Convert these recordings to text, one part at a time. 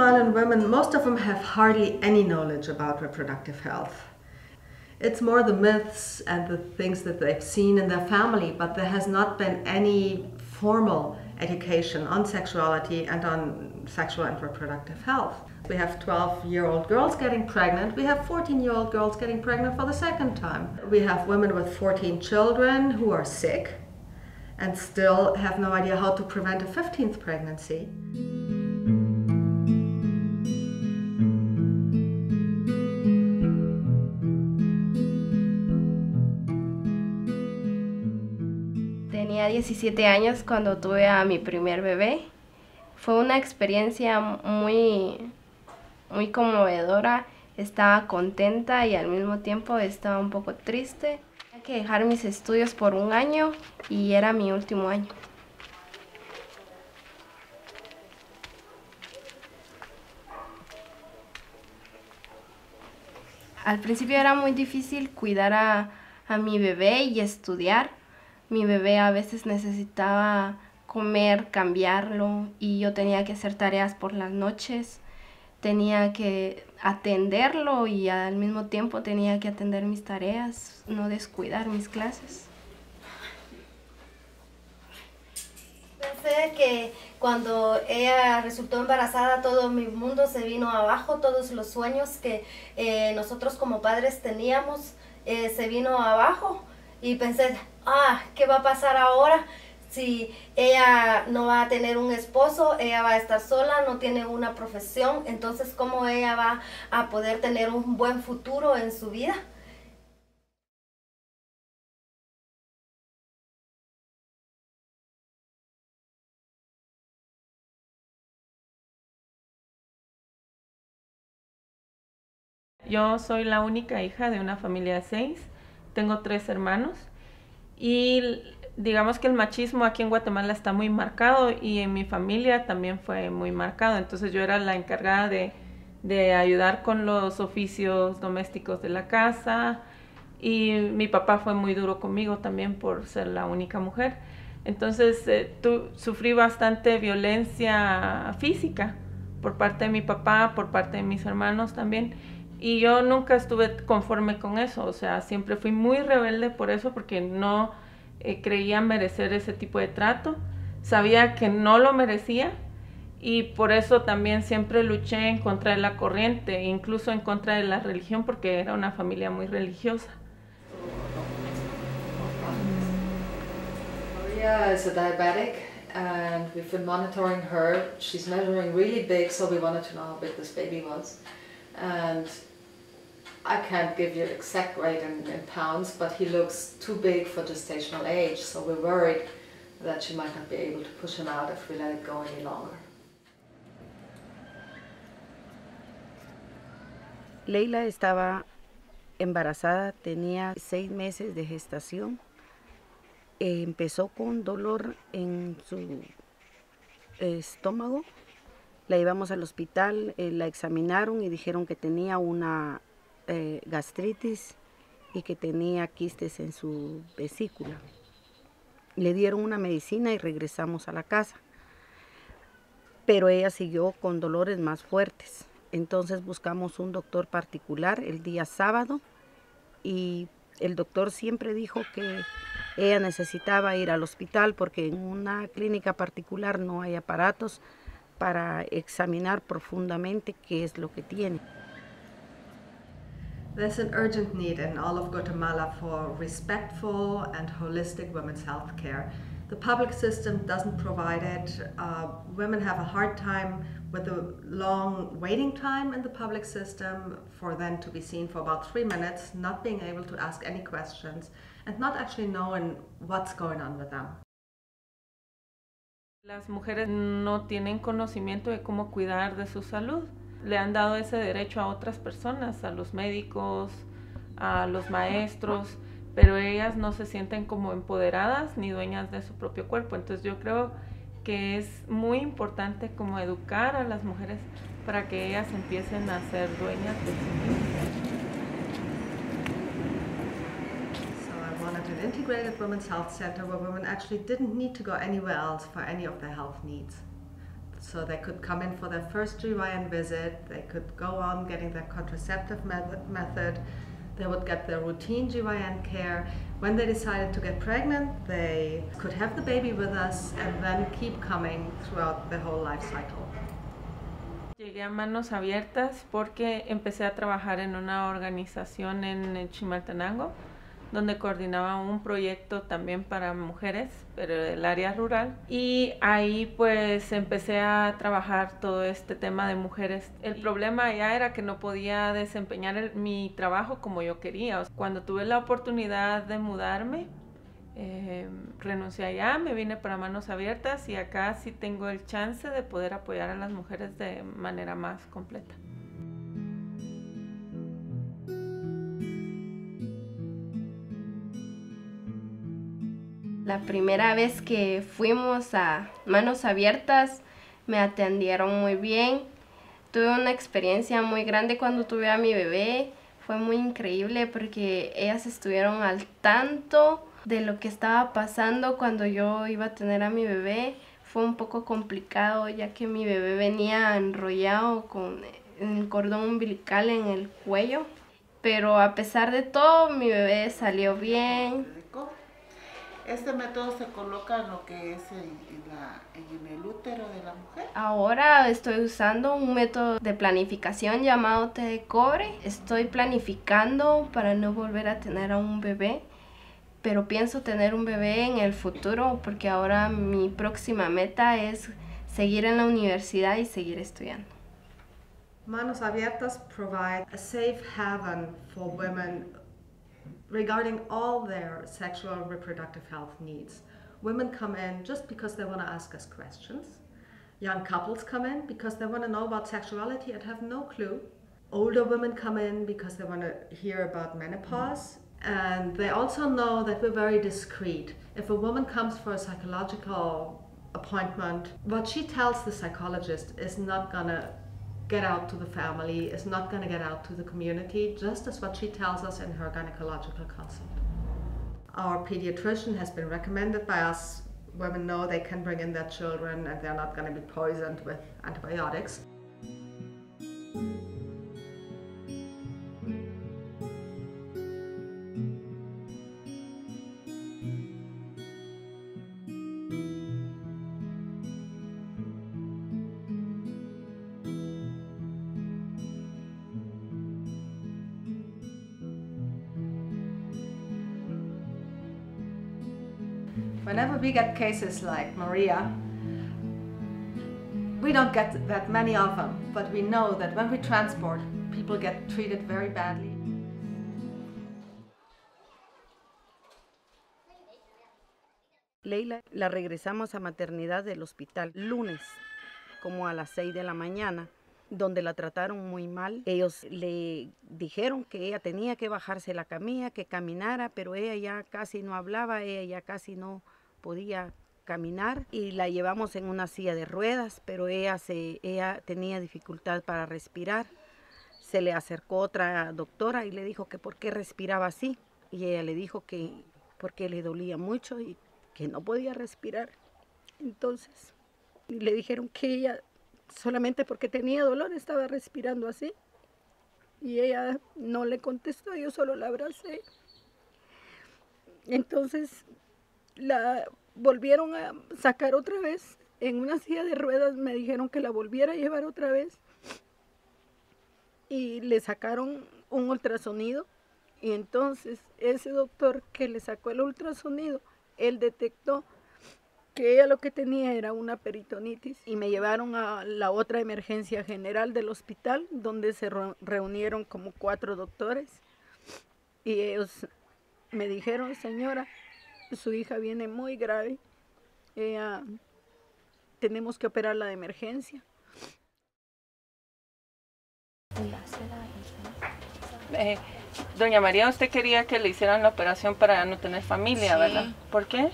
Guatemalan women, most of them have hardly any knowledge about reproductive health. It's more the myths and the things that they've seen in their family, but there has not been any formal education on sexuality and on sexual and reproductive health. We have 12 year old girls getting pregnant. We have 14 year old girls getting pregnant for the second time. We have women with 14 children who are sick and still have no idea how to prevent a 15th pregnancy. 17 años cuando tuve a mi primer bebé. Fue una experiencia muy, muy conmovedora. Estaba contenta y al mismo tiempo estaba un poco triste. Tenía que dejar mis estudios por un año y era mi último año. Al principio era muy difícil cuidar a, a mi bebé y estudiar. Mi bebé a veces necesitaba comer, cambiarlo y yo tenía que hacer tareas por las noches. Tenía que atenderlo y al mismo tiempo tenía que atender mis tareas, no descuidar mis clases. Pensé que cuando ella resultó embarazada todo mi mundo se vino abajo, todos los sueños que eh, nosotros como padres teníamos eh, se vino abajo y pensé, ah, ¿qué va a pasar ahora? Si ella no va a tener un esposo, ella va a estar sola, no tiene una profesión, entonces ¿cómo ella va a poder tener un buen futuro en su vida? Yo soy la única hija de una familia de seis, tengo tres hermanos y digamos que el machismo aquí en Guatemala está muy marcado y en mi familia también fue muy marcado, entonces yo era la encargada de, de ayudar con los oficios domésticos de la casa y mi papá fue muy duro conmigo también por ser la única mujer. Entonces eh, tu, sufrí bastante violencia física por parte de mi papá, por parte de mis hermanos también. Y yo nunca estuve conforme con eso, o sea, siempre fui muy rebelde por eso, porque no eh, creía merecer ese tipo de trato. Sabía que no lo merecía y por eso también siempre luché en contra de la corriente, incluso en contra de la religión, porque era una familia muy religiosa. Is a diabetic and we've been monitoring her. She's measuring really big, so we wanted to know how big this baby was. And I can't give you exact weight in, in pounds, but he looks too big for gestational age, so we're worried that she might not be able to push him out if we let it go any longer. Leila estaba embarazada, tenía seis meses de gestación. Empezó con dolor en su estómago. La llevamos al hospital, eh, la examinaron y dijeron que tenía una eh, gastritis y que tenía quistes en su vesícula. Le dieron una medicina y regresamos a la casa. Pero ella siguió con dolores más fuertes. Entonces buscamos un doctor particular el día sábado y el doctor siempre dijo que ella necesitaba ir al hospital porque en una clínica particular no hay aparatos para examinar profundamente qué es lo que tiene. There's an urgent need in all of Guatemala for respectful and holistic women's health care. The public system doesn't provide it. Uh, women have a hard time with the long waiting time in the public system for them to be seen for about three minutes, not being able to ask any questions, and not actually knowing what's going on with them. Las mujeres no tienen conocimiento de cómo cuidar de su salud. Le han dado ese derecho a otras personas, a los médicos, a los maestros, pero ellas no se sienten como empoderadas ni dueñas de su propio cuerpo. Entonces yo creo que es muy importante como educar a las mujeres para que ellas empiecen a ser dueñas de wanted an integrated women's health center where women actually didn't need to go anywhere else for any of their health needs. So they could come in for their first GYN visit, they could go on getting their contraceptive method, they would get their routine GYN care. When they decided to get pregnant, they could have the baby with us and then keep coming throughout the whole life cycle. Llegué a manos abiertas porque empecé a trabajar en una organización en Chimaltenango donde coordinaba un proyecto también para mujeres, pero del área rural. Y ahí pues empecé a trabajar todo este tema de mujeres. El problema ya era que no podía desempeñar mi trabajo como yo quería. Cuando tuve la oportunidad de mudarme, eh, renuncié allá, me vine para manos abiertas y acá sí tengo el chance de poder apoyar a las mujeres de manera más completa. La primera vez que fuimos a manos abiertas me atendieron muy bien. Tuve una experiencia muy grande cuando tuve a mi bebé. Fue muy increíble porque ellas estuvieron al tanto de lo que estaba pasando cuando yo iba a tener a mi bebé. Fue un poco complicado ya que mi bebé venía enrollado con el cordón umbilical en el cuello. Pero a pesar de todo, mi bebé salió bien este método se coloca en lo que es en, el útero de la mujer. Ahora estoy usando un método de planificación llamado té de cobre. Estoy planificando para no volver a tener a un bebé, pero pienso tener un bebé en el futuro porque ahora mi próxima meta es seguir en la universidad y seguir estudiando. Manos Abiertas provide a safe haven for women regarding all their sexual reproductive health needs. Women come in just because they want to ask us questions. Young couples come in because they want to know about sexuality and have no clue. Older women come in because they want to hear about menopause. And they also know that we're very discreet. If a woman comes for a psychological appointment, what she tells the psychologist is not going to get out to the family, is not going to get out to the community, just as what she tells us in her gynecological consult. Our pediatrician has been recommended by us. Women know they can bring in their children and they're not going to be poisoned with antibiotics. Get cases like Maria, we don't get that many of them, but we know that when we transport, people get treated very badly. Leila la regresamos a maternidad del hospital lunes, como a las 6 de la mañana, donde la trataron muy mal. Ellos le dijeron que ella tenía que bajarse la camilla, que caminara, pero ella ya casi no hablaba, ella ya casi no podía caminar y la llevamos en una silla de ruedas, pero ella, se, ella tenía dificultad para respirar. Se le acercó otra doctora y le dijo que por qué respiraba así. Y ella le dijo que porque le dolía mucho y que no podía respirar. Entonces le dijeron que ella solamente porque tenía dolor estaba respirando así. Y ella no le contestó, yo solo la abracé. Entonces la volvieron a sacar otra vez en una silla de ruedas, me dijeron que la volviera a llevar otra vez y le sacaron un ultrasonido y entonces ese doctor que le sacó el ultrasonido, él detectó que ella lo que tenía era una peritonitis y me llevaron a la otra emergencia general del hospital donde se reunieron como cuatro doctores y ellos me dijeron, señora, su hija viene muy grave. Ella, tenemos que operarla de emergencia. Eh, doña María, usted quería que le hicieran la operación para no tener familia, ¿verdad? ¿Por qué?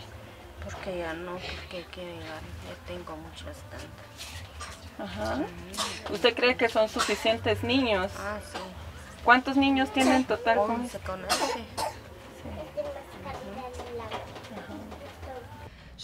Porque ya no, porque que ya tengo muchas tantas. Ajá. ¿Usted cree que son suficientes niños? Ah, sí. ¿Cuántos niños tienen en total? Once con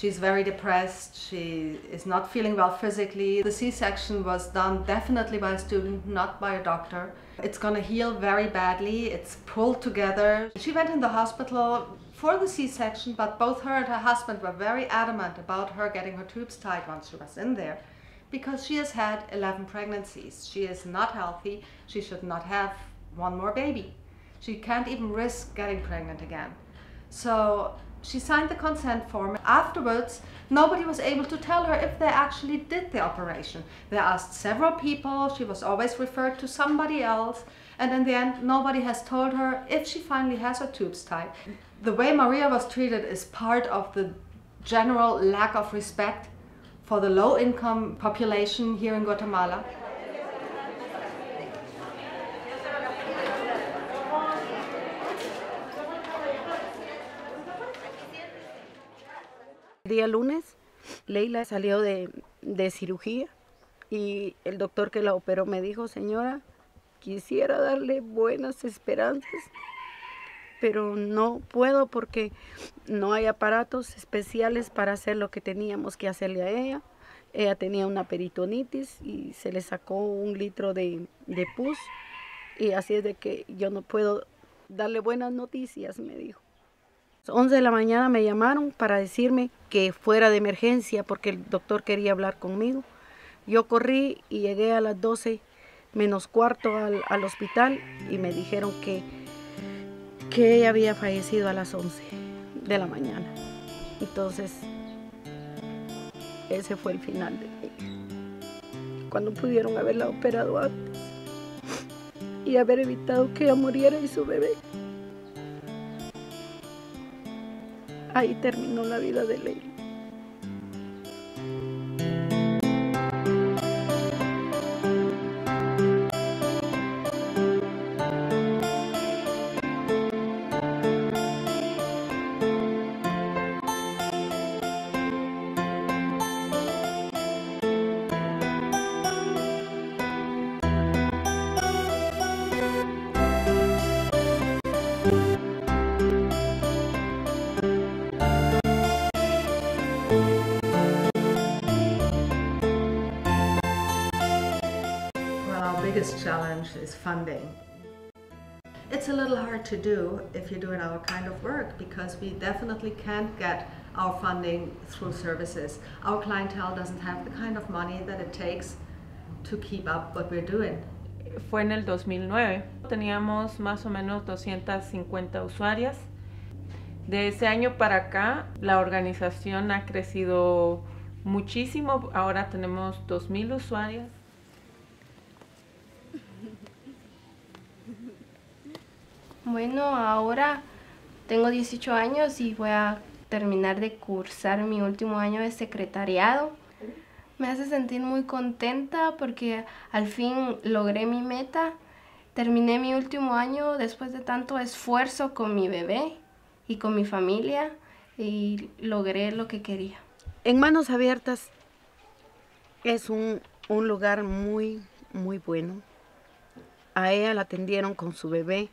She's very depressed. She is not feeling well physically. The C section was done definitely by a student, not by a doctor. It's going to heal very badly. It's pulled together. She went in the hospital for the C section, but both her and her husband were very adamant about her getting her tubes tied once she was in there because she has had 11 pregnancies. She is not healthy. She should not have one more baby. She can't even risk getting pregnant again. So she signed the consent form. Afterwards, nobody was able to tell her if they actually did the operation. They asked several people, she was always referred to somebody else, and in the end, nobody has told her if she finally has her tubes tied. The way Maria was treated is part of the general lack of respect for the low income population here in Guatemala. El día lunes, Leila salió de, de, cirugía y el doctor que la operó me dijo, señora, quisiera darle buenas esperanzas, pero no puedo porque no hay aparatos especiales para hacer lo que teníamos que hacerle a ella. Ella tenía una peritonitis y se le sacó un litro de, de pus y así es de que yo no puedo darle buenas noticias, me dijo. 11 de la mañana me llamaron para decirme que fuera de emergencia porque el doctor quería hablar conmigo. Yo corrí y llegué a las 12 menos cuarto al, al hospital y me dijeron que, que ella había fallecido a las 11 de la mañana. Entonces, ese fue el final de ella. Cuando pudieron haberla operado antes y haber evitado que ella muriera y su bebé. Ahí terminó la vida de Leila. Biggest challenge is funding. It's a little hard to do if you're doing our kind of work because we definitely can't get our funding through services. Our clientele doesn't have the kind of money that it takes to keep up what we're doing. Fue en el 2009. Teníamos más o menos 250 usuarias. De ese año para acá, la organización ha crecido muchísimo. Ahora tenemos 2.000 usuarias. Bueno, ahora tengo 18 años y voy a terminar de cursar mi último año de secretariado. Me hace sentir muy contenta porque al fin logré mi meta. Terminé mi último año después de tanto esfuerzo con mi bebé y con mi familia y logré lo que quería. En Manos Abiertas es un, un lugar muy, muy bueno. A ella la atendieron con su bebé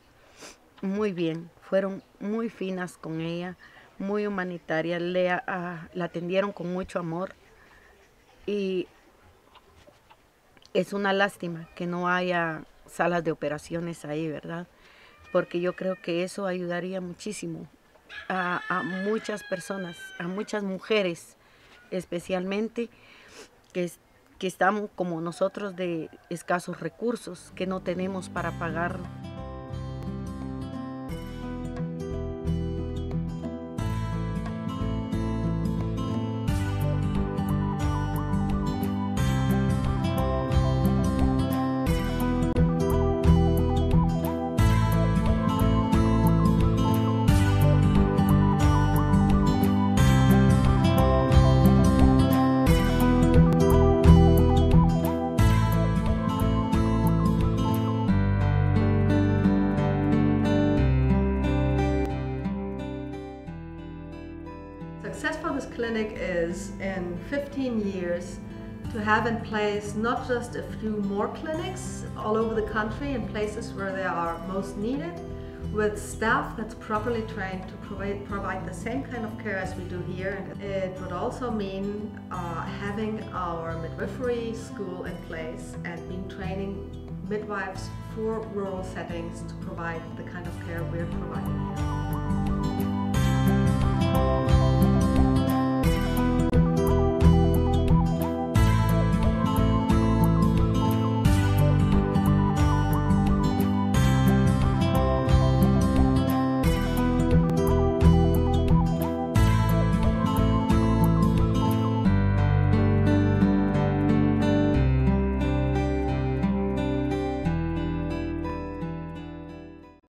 muy bien, fueron muy finas con ella, muy humanitarias, le, a, la atendieron con mucho amor y es una lástima que no haya salas de operaciones ahí, ¿verdad? Porque yo creo que eso ayudaría muchísimo a, a muchas personas, a muchas mujeres especialmente, que, que estamos como nosotros de escasos recursos, que no tenemos para pagar Success for this clinic is in 15 years to have in place not just a few more clinics all over the country in places where they are most needed. with staff that's properly trained to provide, provide the same kind of care as we do here. It would also mean uh, having our midwifery school in place and being training midwives for rural settings to provide the kind of care we're providing.